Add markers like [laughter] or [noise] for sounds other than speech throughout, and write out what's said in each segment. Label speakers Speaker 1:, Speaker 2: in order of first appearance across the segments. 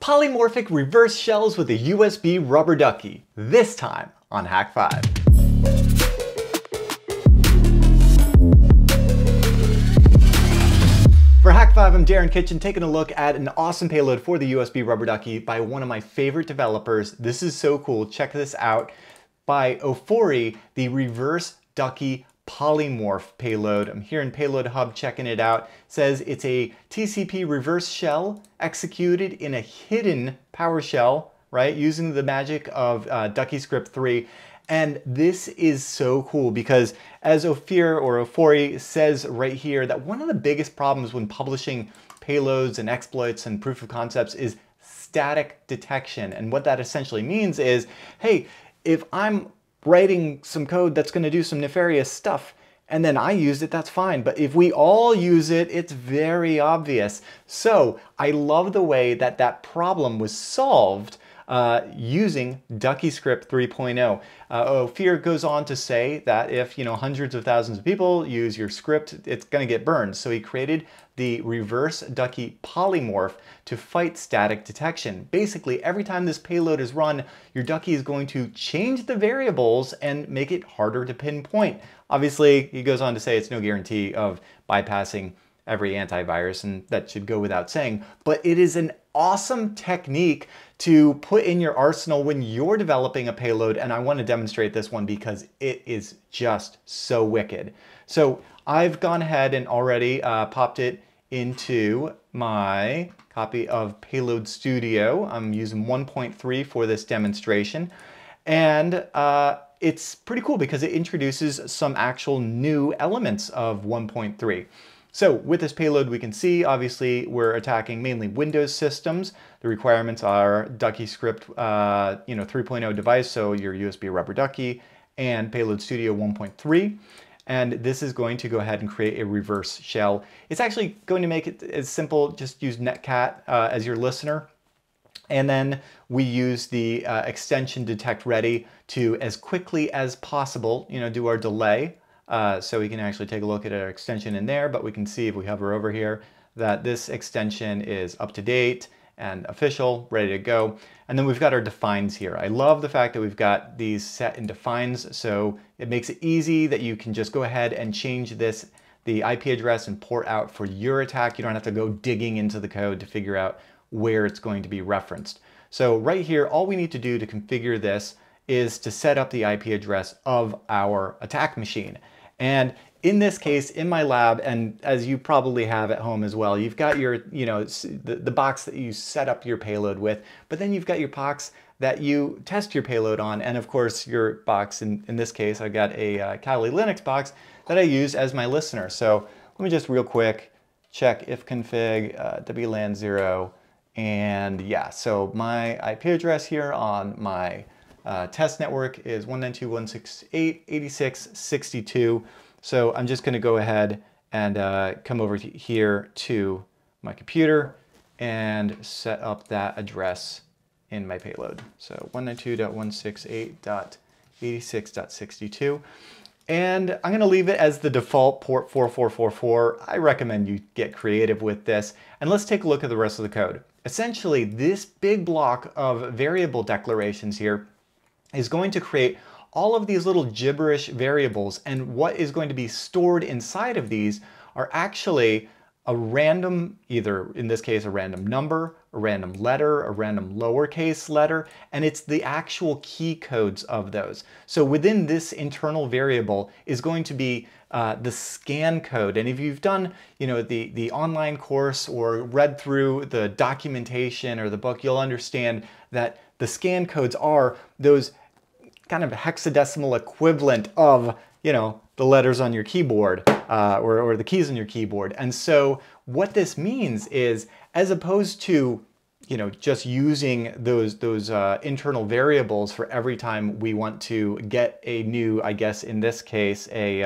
Speaker 1: Polymorphic reverse shells with a USB rubber ducky, this time on Hack 5. For Hack 5, I'm Darren Kitchen taking a look at an awesome payload for the USB rubber ducky by one of my favorite developers. This is so cool, check this out. By Ofori, the reverse ducky polymorph payload. I'm here in Payload Hub checking it out. It says it's a TCP reverse shell executed in a hidden PowerShell, right? Using the magic of uh, Ducky Script 3. And this is so cool because as Ophir or Ofori says right here, that one of the biggest problems when publishing payloads and exploits and proof of concepts is static detection. And what that essentially means is, hey, if I'm writing some code that's going to do some nefarious stuff and then I use it, that's fine. But if we all use it, it's very obvious. So I love the way that that problem was solved uh, using DuckyScript 3.0. Uh, Ophir goes on to say that if you know hundreds of thousands of people use your script, it's going to get burned. So he created the reverse Ducky polymorph to fight static detection. Basically, every time this payload is run, your Ducky is going to change the variables and make it harder to pinpoint. Obviously, he goes on to say it's no guarantee of bypassing every antivirus, and that should go without saying, but it is an awesome technique to put in your arsenal when you're developing a payload. And I want to demonstrate this one because it is just so wicked. So I've gone ahead and already uh, popped it into my copy of Payload Studio. I'm using 1.3 for this demonstration. And uh, it's pretty cool because it introduces some actual new elements of 1.3. So with this payload, we can see, obviously, we're attacking mainly Windows systems. The requirements are Ducky Script, uh, you know, 3.0 device, so your USB rubber ducky, and Payload Studio 1.3. And this is going to go ahead and create a reverse shell. It's actually going to make it as simple, just use Netcat uh, as your listener. And then we use the uh, extension detect ready to, as quickly as possible, you know, do our delay uh, so we can actually take a look at our extension in there, but we can see if we hover over here that this extension is up to date and official, ready to go. And then we've got our defines here. I love the fact that we've got these set in defines, so it makes it easy that you can just go ahead and change this, the IP address and port out for your attack. You don't have to go digging into the code to figure out where it's going to be referenced. So right here, all we need to do to configure this is to set up the IP address of our attack machine. And in this case, in my lab, and as you probably have at home as well, you've got your, you know, the, the box that you set up your payload with, but then you've got your box that you test your payload on. And of course, your box, in, in this case, I've got a uh, Kali Linux box that I use as my listener. So let me just real quick check ifconfig uh, WLAN 0. And yeah, so my IP address here on my uh, test network is 192.168.86.62. So I'm just going to go ahead and uh, come over here to my computer and set up that address in my payload. So 192.168.86.62. And I'm going to leave it as the default port 4444. I recommend you get creative with this. And let's take a look at the rest of the code. Essentially, this big block of variable declarations here is going to create all of these little gibberish variables and what is going to be stored inside of these are actually a random, either in this case a random number, a random letter, a random lowercase letter, and it's the actual key codes of those. So within this internal variable is going to be uh, the scan code. And if you've done, you know, the, the online course or read through the documentation or the book, you'll understand that the scan codes are those kind of hexadecimal equivalent of, you know, the letters on your keyboard uh, or, or the keys on your keyboard. And so what this means is as opposed to you know, just using those those uh, internal variables for every time we want to get a new, I guess in this case, a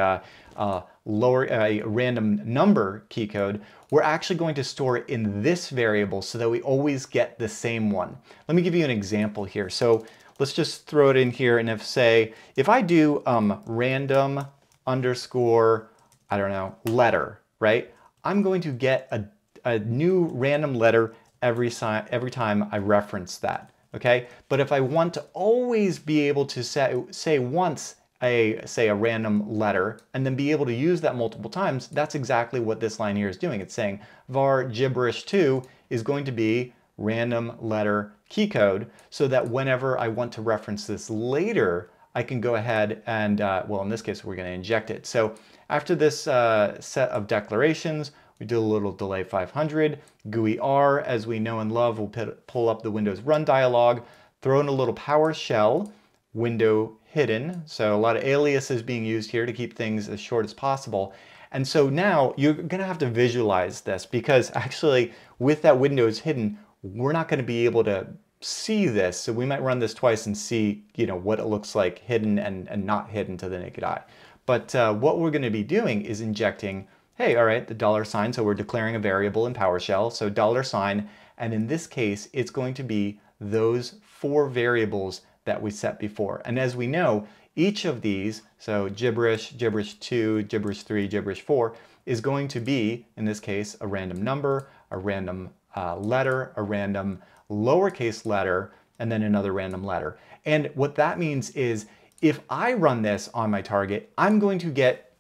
Speaker 1: uh, lower a random number key code, we're actually going to store it in this variable so that we always get the same one. Let me give you an example here. So let's just throw it in here and if say, if I do um, random underscore, I don't know, letter, right? I'm going to get a, a new random letter every, every time I reference that, okay? But if I want to always be able to say, say once a, say a random letter and then be able to use that multiple times, that's exactly what this line here is doing. It's saying var gibberish2 is going to be random letter key code so that whenever I want to reference this later, I can go ahead and, uh, well, in this case, we're going to inject it. So after this uh, set of declarations, we do a little delay 500. GUI R, as we know and love, will pull up the Windows Run dialog, throw in a little PowerShell window hidden. So a lot of aliases being used here to keep things as short as possible. And so now you're gonna have to visualize this because [laughs] actually with that windows hidden, we're not gonna be able to see this. So we might run this twice and see you know, what it looks like hidden and, and not hidden to the naked eye. But uh, what we're gonna be doing is injecting, hey, all right, the dollar sign. So we're declaring a variable in PowerShell. So dollar sign, and in this case, it's going to be those four variables that we set before. And as we know, each of these, so gibberish, gibberish 2, gibberish 3, gibberish 4, is going to be, in this case, a random number, a random uh, letter, a random lowercase letter, and then another random letter. And what that means is if I run this on my target, I'm going to get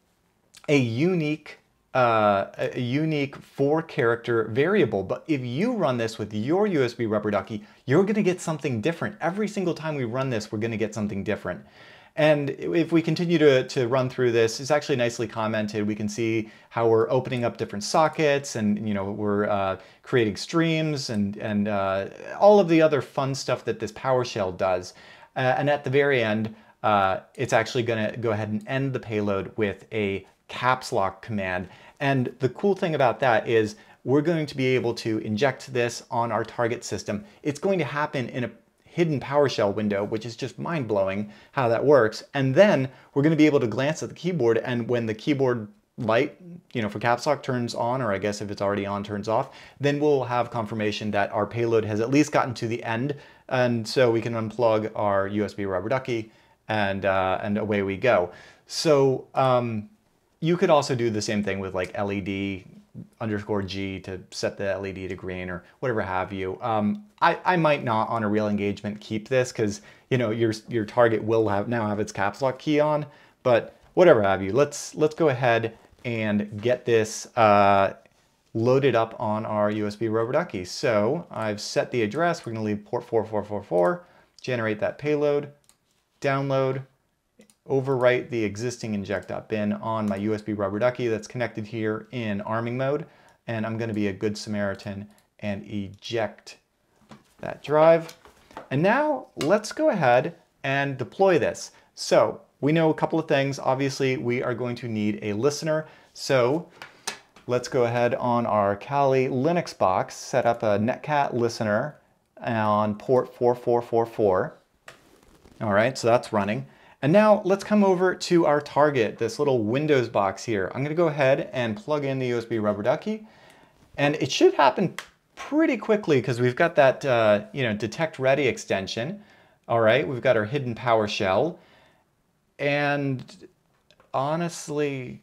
Speaker 1: a unique uh, a unique four character variable. But if you run this with your USB rubber ducky, you're gonna get something different. Every single time we run this, we're gonna get something different. And if we continue to, to run through this, it's actually nicely commented. We can see how we're opening up different sockets and you know we're uh, creating streams and, and uh, all of the other fun stuff that this PowerShell does. Uh, and at the very end, uh, it's actually gonna go ahead and end the payload with a caps lock command. And the cool thing about that is we're going to be able to inject this on our target system. It's going to happen in a hidden PowerShell window, which is just mind blowing how that works. And then we're going to be able to glance at the keyboard and when the keyboard light, you know, for caps lock turns on, or I guess if it's already on, turns off, then we'll have confirmation that our payload has at least gotten to the end. And so we can unplug our USB rubber ducky and, uh, and away we go. So um, you could also do the same thing with like LED underscore G to set the LED to green or whatever have you. Um, I, I might not on a real engagement keep this because you know your your target will have now have its caps lock key on, but whatever have you. Let's let's go ahead and get this uh, loaded up on our USB rubber ducky. So I've set the address. We're to leave port 4444, generate that payload, download, overwrite the existing inject.bin on my USB rubber ducky that's connected here in arming mode. And I'm gonna be a good Samaritan and eject that drive. And now let's go ahead and deploy this. So we know a couple of things. Obviously, we are going to need a listener. So let's go ahead on our Kali Linux box, set up a Netcat listener on port 4444. All right, so that's running. And now let's come over to our target, this little Windows box here. I'm gonna go ahead and plug in the USB rubber ducky. And it should happen pretty quickly because we've got that uh, you know, detect ready extension. All right, we've got our hidden PowerShell. And honestly,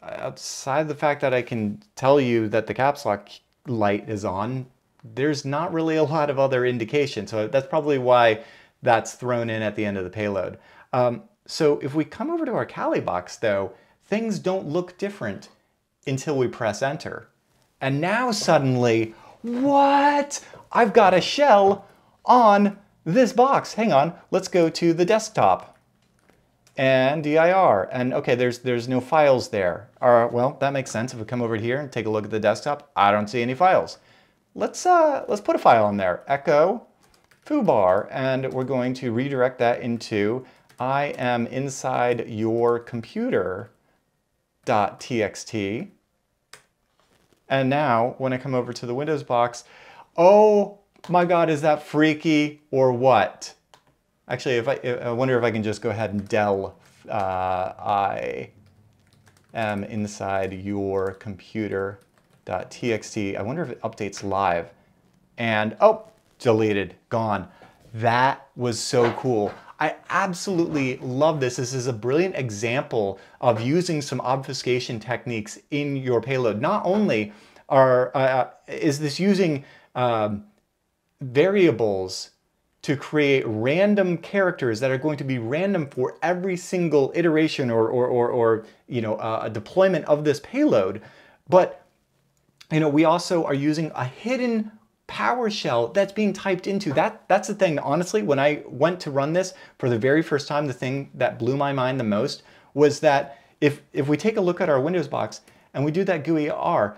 Speaker 1: outside the fact that I can tell you that the caps lock light is on, there's not really a lot of other indication. So that's probably why that's thrown in at the end of the payload. Um, so if we come over to our Kali box though, things don't look different until we press enter. And now suddenly, what? I've got a shell on this box. Hang on, let's go to the desktop and dir. And okay, there's there's no files there. Uh, well, that makes sense. If we come over here and take a look at the desktop, I don't see any files. Let's uh, let's put a file on there. Echo foobar, and we're going to redirect that into I am inside your computer.txt. And now when I come over to the Windows box, oh my God, is that freaky or what? Actually, if I, I wonder if I can just go ahead and del uh, I am inside your computer.txt. I wonder if it updates live. And oh, deleted, gone. That was so cool. I absolutely love this. This is a brilliant example of using some obfuscation techniques in your payload. Not only are uh, is this using um, variables to create random characters that are going to be random for every single iteration or, or, or, or you know, uh, a deployment of this payload. But, you know, we also are using a hidden PowerShell that's being typed into. That That's the thing, honestly, when I went to run this for the very first time, the thing that blew my mind the most was that if, if we take a look at our Windows box and we do that GUI R,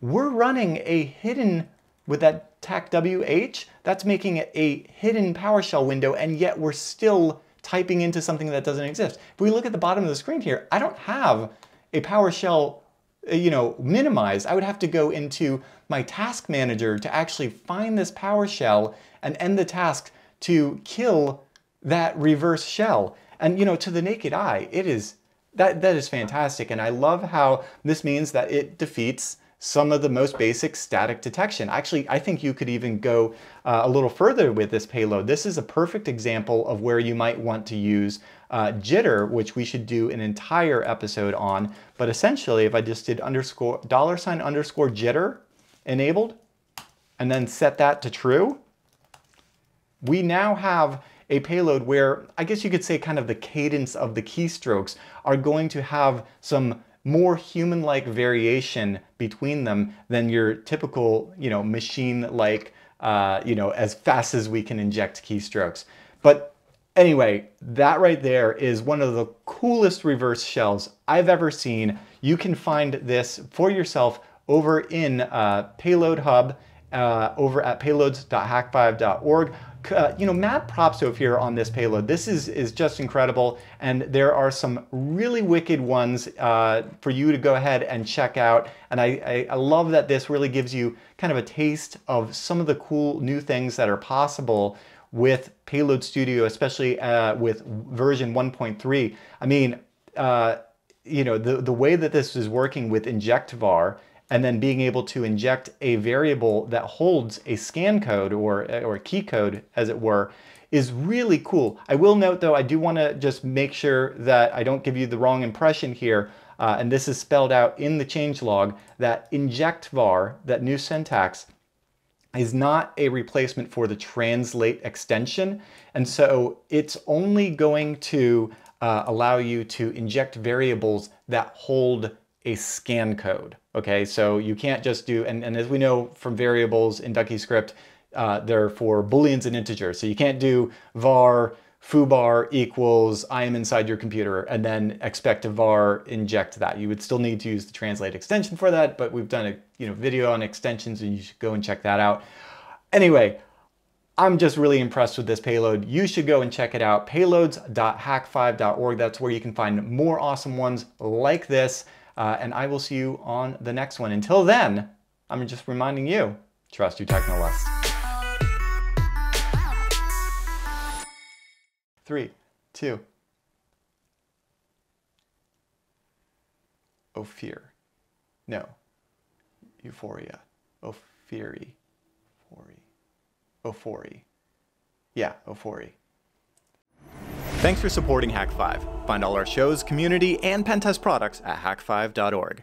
Speaker 1: we're running a hidden, with that TAC WH, that's making it a hidden PowerShell window, and yet we're still typing into something that doesn't exist. If we look at the bottom of the screen here, I don't have a PowerShell you know, minimized. I would have to go into my task manager to actually find this PowerShell and end the task to kill that reverse shell. And you know, to the naked eye, it is that that is fantastic. And I love how this means that it defeats some of the most basic static detection. Actually, I think you could even go uh, a little further with this payload. This is a perfect example of where you might want to use uh, jitter, which we should do an entire episode on. But essentially, if I just did underscore dollar sign underscore jitter enabled, and then set that to true, we now have a payload where I guess you could say kind of the cadence of the keystrokes are going to have some more human-like variation between them than your typical, you know, machine-like, uh, you know, as fast as we can inject keystrokes. But anyway, that right there is one of the coolest reverse shells I've ever seen. You can find this for yourself over in uh, Payload Hub uh, over at payloads.hak5.org uh, you know, mad props over here on this payload. This is, is just incredible. And there are some really wicked ones uh, for you to go ahead and check out. And I, I, I, love that this really gives you kind of a taste of some of the cool new things that are possible with Payload Studio, especially uh, with version 1.3. I mean, uh, you know, the, the way that this is working with InjectVar and then being able to inject a variable that holds a scan code or, or key code, as it were, is really cool. I will note though, I do want to just make sure that I don't give you the wrong impression here, uh, and this is spelled out in the changelog, that inject var, that new syntax, is not a replacement for the translate extension. And so it's only going to uh, allow you to inject variables that hold a scan code. Okay, so you can't just do, and, and as we know from variables in Ducky script, uh, they're for booleans and integers. So you can't do var foobar equals I am inside your computer and then expect to var inject that. You would still need to use the translate extension for that, but we've done a you know video on extensions and you should go and check that out. Anyway, I'm just really impressed with this payload. You should go and check it out. Payloads.hack5.org. That's where you can find more awesome ones like this. Uh, and I will see you on the next one. Until then, I'm just reminding you, trust your technolust. Three, two. Ophir. No. Euphoria. Ophiri. Ophori. Ophori. Yeah, Ophori. Thanks for supporting Hack 5. Find all our shows, community, and pentest products at hak5.org.